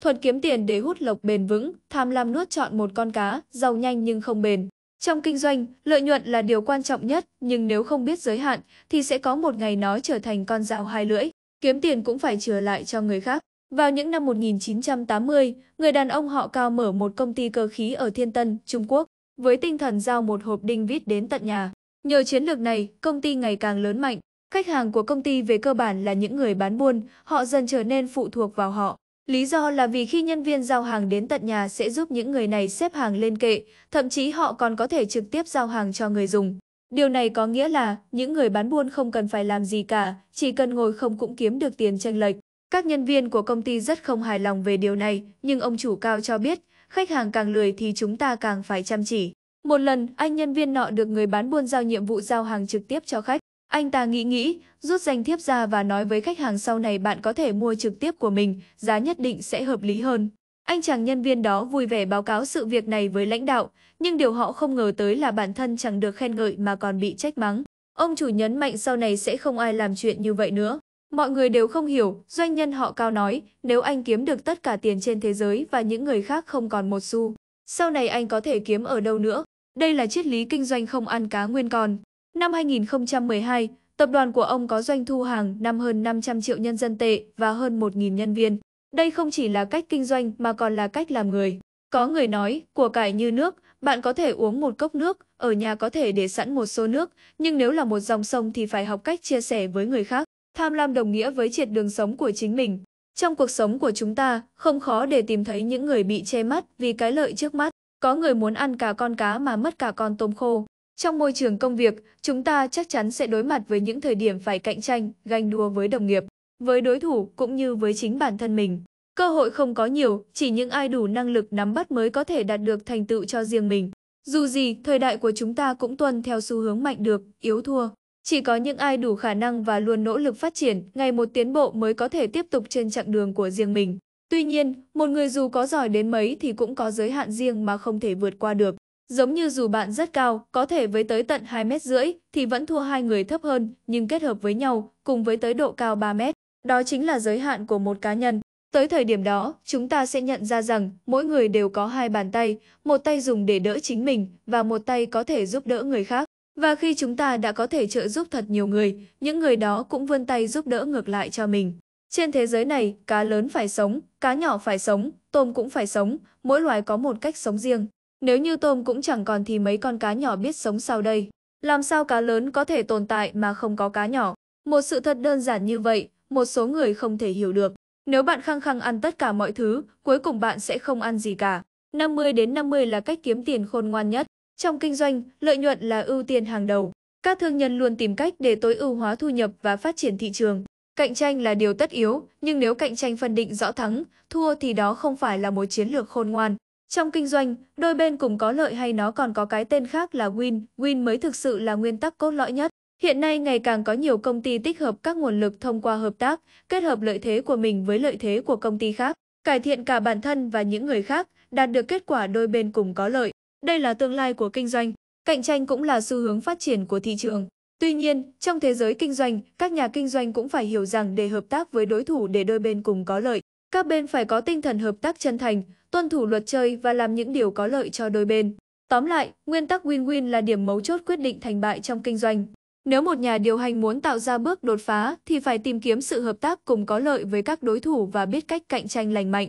Thuật kiếm tiền để hút lộc bền vững, tham lam nuốt chọn một con cá, giàu nhanh nhưng không bền. Trong kinh doanh, lợi nhuận là điều quan trọng nhất, nhưng nếu không biết giới hạn thì sẽ có một ngày nó trở thành con dạo hai lưỡi. Kiếm tiền cũng phải trở lại cho người khác. Vào những năm 1980, người đàn ông họ Cao mở một công ty cơ khí ở Thiên Tân, Trung Quốc, với tinh thần giao một hộp đinh vít đến tận nhà. Nhờ chiến lược này, công ty ngày càng lớn mạnh. Khách hàng của công ty về cơ bản là những người bán buôn, họ dần trở nên phụ thuộc vào họ. Lý do là vì khi nhân viên giao hàng đến tận nhà sẽ giúp những người này xếp hàng lên kệ, thậm chí họ còn có thể trực tiếp giao hàng cho người dùng. Điều này có nghĩa là những người bán buôn không cần phải làm gì cả, chỉ cần ngồi không cũng kiếm được tiền tranh lệch. Các nhân viên của công ty rất không hài lòng về điều này, nhưng ông chủ cao cho biết, khách hàng càng lười thì chúng ta càng phải chăm chỉ. Một lần, anh nhân viên nọ được người bán buôn giao nhiệm vụ giao hàng trực tiếp cho khách. Anh ta nghĩ nghĩ, rút danh thiếp ra và nói với khách hàng sau này bạn có thể mua trực tiếp của mình, giá nhất định sẽ hợp lý hơn. Anh chàng nhân viên đó vui vẻ báo cáo sự việc này với lãnh đạo, nhưng điều họ không ngờ tới là bản thân chẳng được khen ngợi mà còn bị trách mắng. Ông chủ nhấn mạnh sau này sẽ không ai làm chuyện như vậy nữa. Mọi người đều không hiểu, doanh nhân họ cao nói, nếu anh kiếm được tất cả tiền trên thế giới và những người khác không còn một xu, sau này anh có thể kiếm ở đâu nữa? Đây là triết lý kinh doanh không ăn cá nguyên con. Năm 2012, tập đoàn của ông có doanh thu hàng năm hơn 500 triệu nhân dân tệ và hơn 1.000 nhân viên. Đây không chỉ là cách kinh doanh mà còn là cách làm người. Có người nói, của cải như nước, bạn có thể uống một cốc nước, ở nhà có thể để sẵn một xô nước, nhưng nếu là một dòng sông thì phải học cách chia sẻ với người khác. Tham lam đồng nghĩa với triệt đường sống của chính mình. Trong cuộc sống của chúng ta, không khó để tìm thấy những người bị che mắt vì cái lợi trước mắt. Có người muốn ăn cả con cá mà mất cả con tôm khô. Trong môi trường công việc, chúng ta chắc chắn sẽ đối mặt với những thời điểm phải cạnh tranh, ganh đua với đồng nghiệp, với đối thủ cũng như với chính bản thân mình. Cơ hội không có nhiều, chỉ những ai đủ năng lực nắm bắt mới có thể đạt được thành tựu cho riêng mình. Dù gì, thời đại của chúng ta cũng tuân theo xu hướng mạnh được, yếu thua. Chỉ có những ai đủ khả năng và luôn nỗ lực phát triển, ngày một tiến bộ mới có thể tiếp tục trên chặng đường của riêng mình. Tuy nhiên, một người dù có giỏi đến mấy thì cũng có giới hạn riêng mà không thể vượt qua được. Giống như dù bạn rất cao, có thể với tới tận 2 mét rưỡi thì vẫn thua hai người thấp hơn, nhưng kết hợp với nhau cùng với tới độ cao 3 mét. Đó chính là giới hạn của một cá nhân. Tới thời điểm đó, chúng ta sẽ nhận ra rằng mỗi người đều có hai bàn tay, một tay dùng để đỡ chính mình và một tay có thể giúp đỡ người khác. Và khi chúng ta đã có thể trợ giúp thật nhiều người, những người đó cũng vươn tay giúp đỡ ngược lại cho mình. Trên thế giới này, cá lớn phải sống, cá nhỏ phải sống, tôm cũng phải sống, mỗi loài có một cách sống riêng. Nếu như tôm cũng chẳng còn thì mấy con cá nhỏ biết sống sao đây? Làm sao cá lớn có thể tồn tại mà không có cá nhỏ? Một sự thật đơn giản như vậy, một số người không thể hiểu được. Nếu bạn khăng khăng ăn tất cả mọi thứ, cuối cùng bạn sẽ không ăn gì cả. 50 đến 50 là cách kiếm tiền khôn ngoan nhất. Trong kinh doanh, lợi nhuận là ưu tiên hàng đầu. Các thương nhân luôn tìm cách để tối ưu hóa thu nhập và phát triển thị trường. Cạnh tranh là điều tất yếu, nhưng nếu cạnh tranh phân định rõ thắng, thua thì đó không phải là một chiến lược khôn ngoan. Trong kinh doanh, đôi bên cùng có lợi hay nó còn có cái tên khác là win, win mới thực sự là nguyên tắc cốt lõi nhất. Hiện nay ngày càng có nhiều công ty tích hợp các nguồn lực thông qua hợp tác, kết hợp lợi thế của mình với lợi thế của công ty khác, cải thiện cả bản thân và những người khác, đạt được kết quả đôi bên cùng có lợi. Đây là tương lai của kinh doanh, cạnh tranh cũng là xu hướng phát triển của thị trường. Tuy nhiên, trong thế giới kinh doanh, các nhà kinh doanh cũng phải hiểu rằng để hợp tác với đối thủ để đôi bên cùng có lợi, các bên phải có tinh thần hợp tác chân thành, tuân thủ luật chơi và làm những điều có lợi cho đôi bên. Tóm lại, nguyên tắc win-win là điểm mấu chốt quyết định thành bại trong kinh doanh. Nếu một nhà điều hành muốn tạo ra bước đột phá thì phải tìm kiếm sự hợp tác cùng có lợi với các đối thủ và biết cách cạnh tranh lành mạnh.